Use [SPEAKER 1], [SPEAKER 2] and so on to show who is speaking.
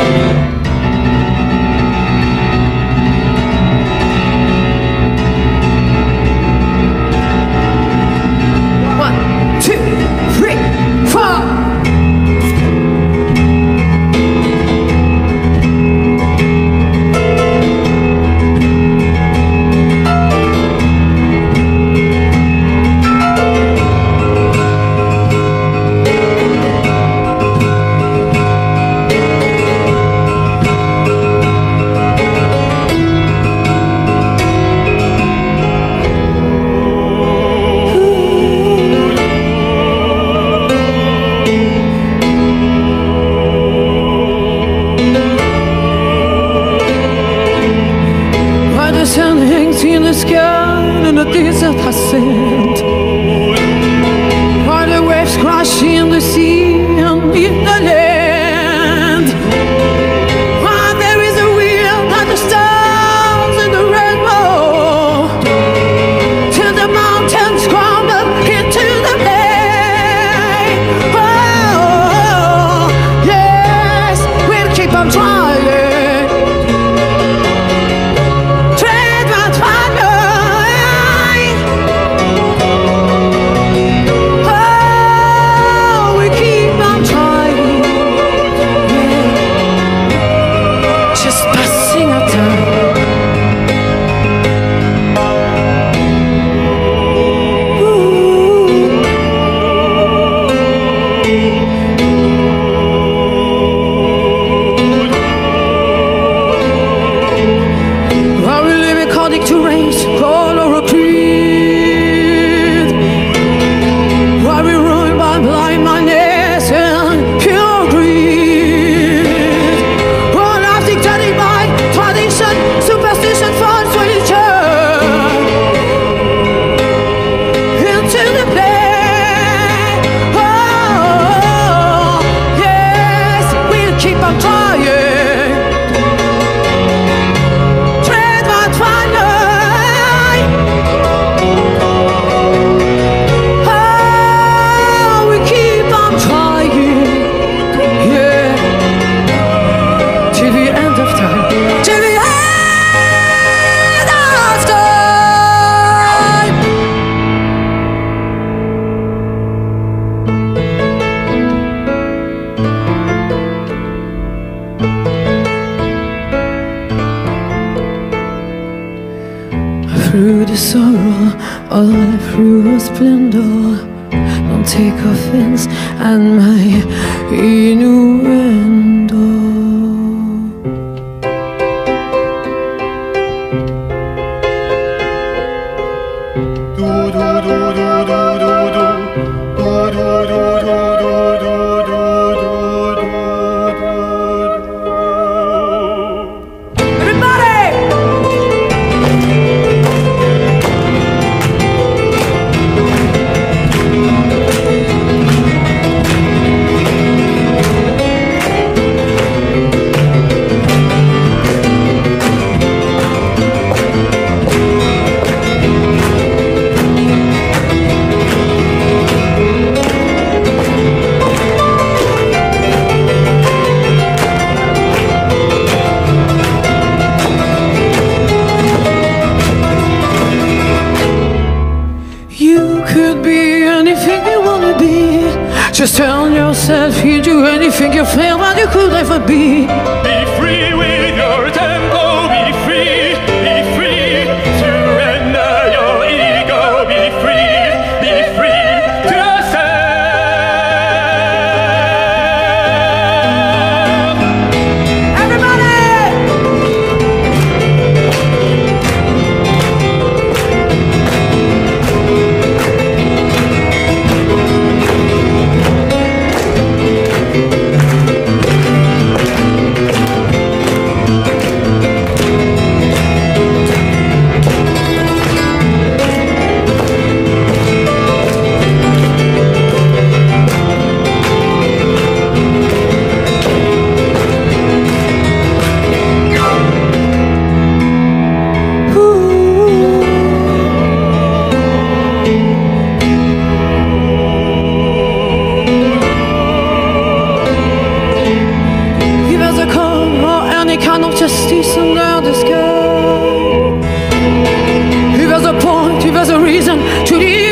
[SPEAKER 1] Yeah. ska nu nåt is through the sorrow, all through a splendor. Don't take offense at my innuendo. Do do do do do. be. Just tell yourself you'd do anything you feel, but you could never be. Be free justice under the sky. If there's a point, if there's a reason to live.